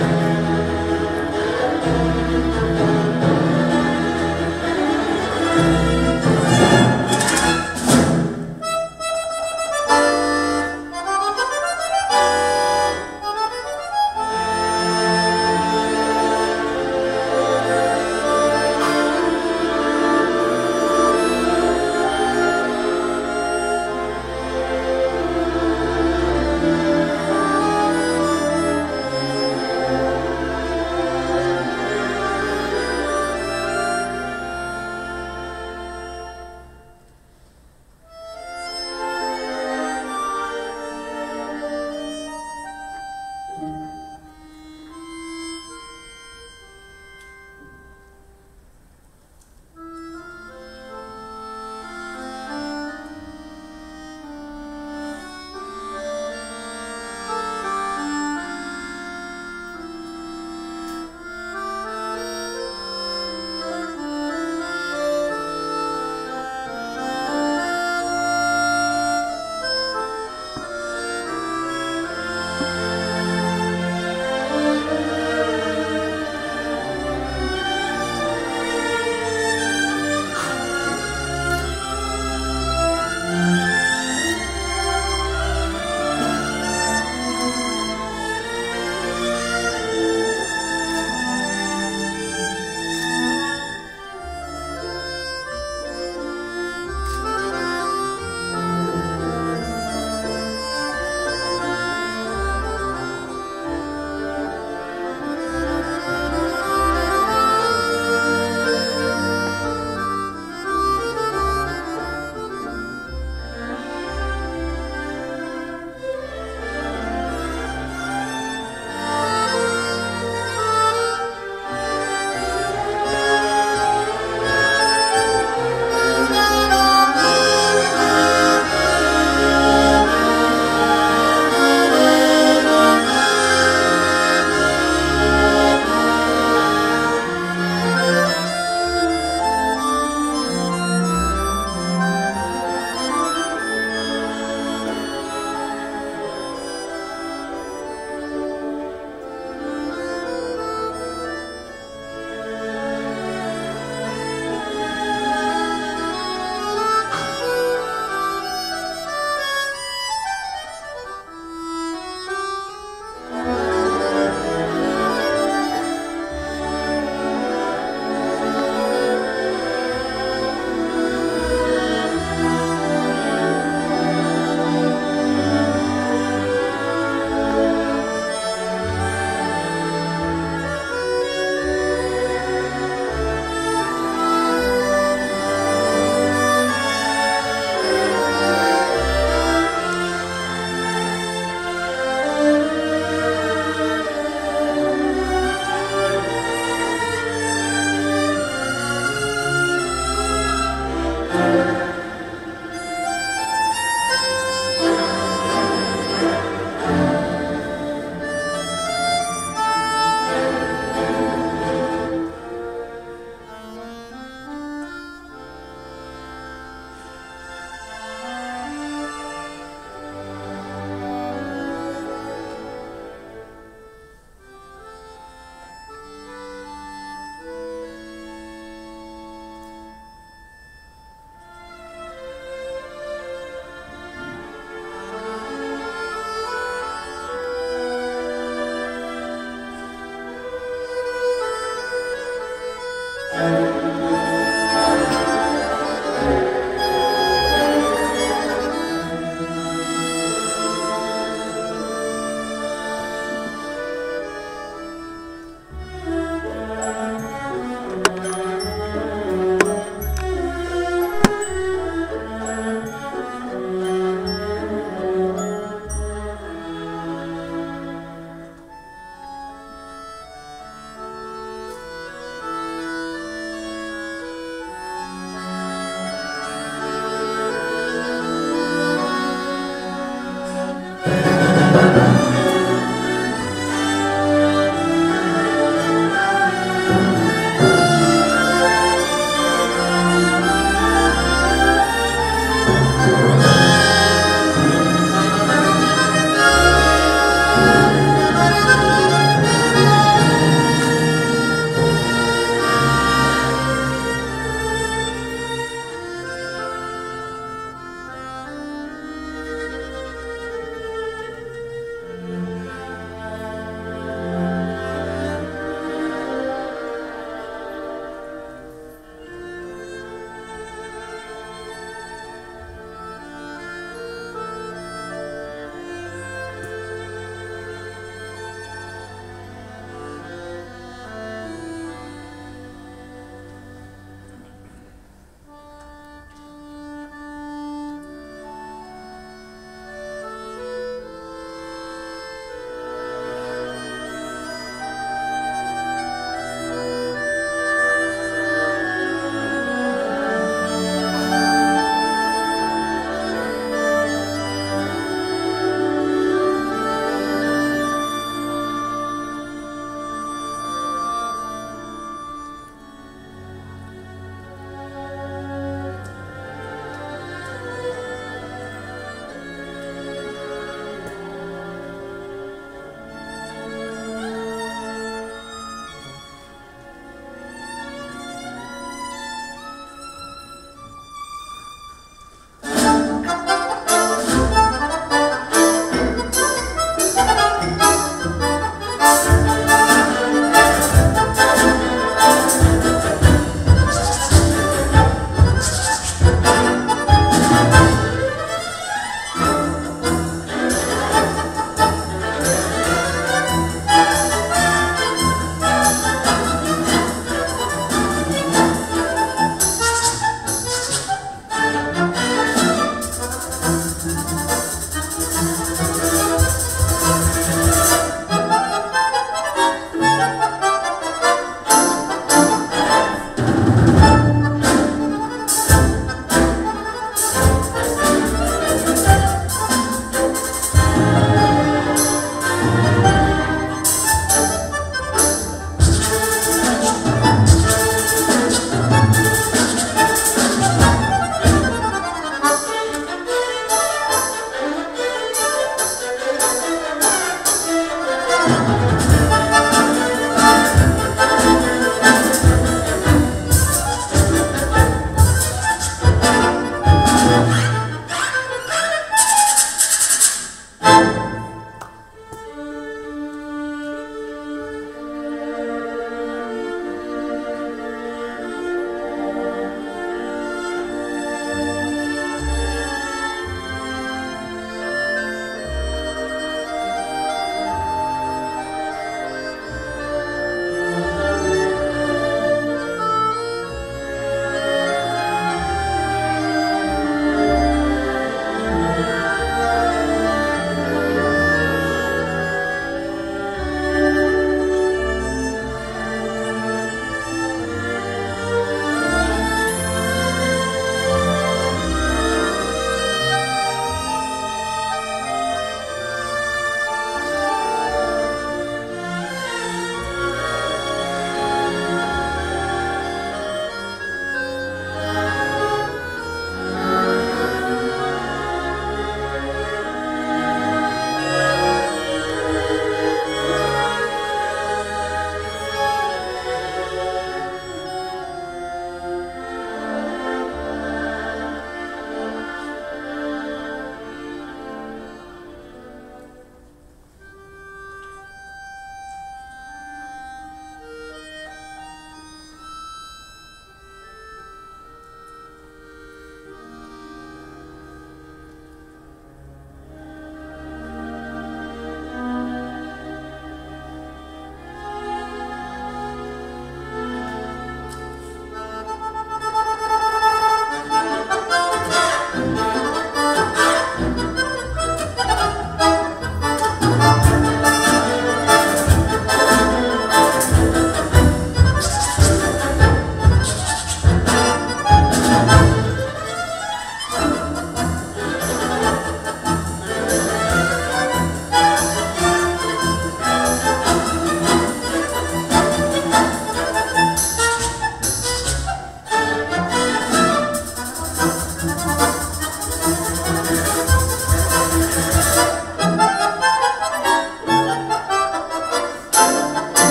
Amen.